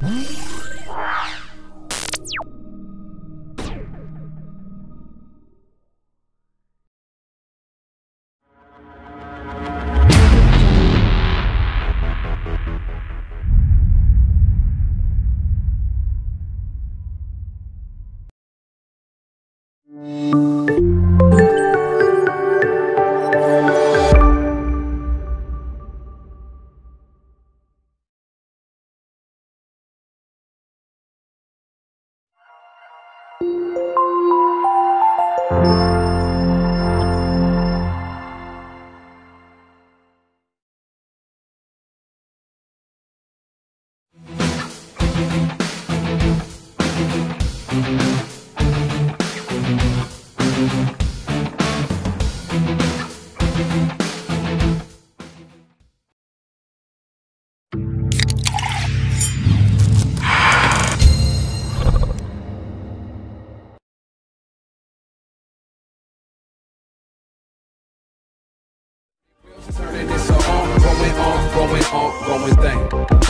Turning on, going on, going thing.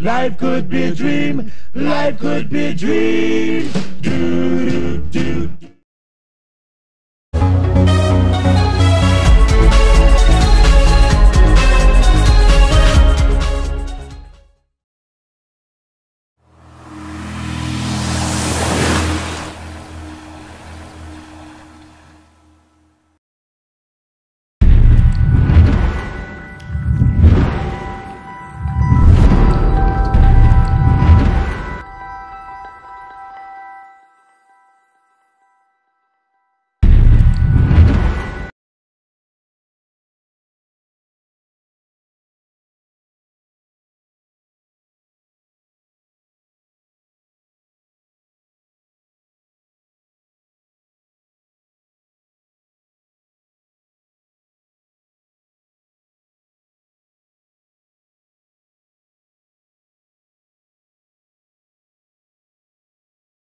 Life could be a dream. Life could be a dream. Do, do, do.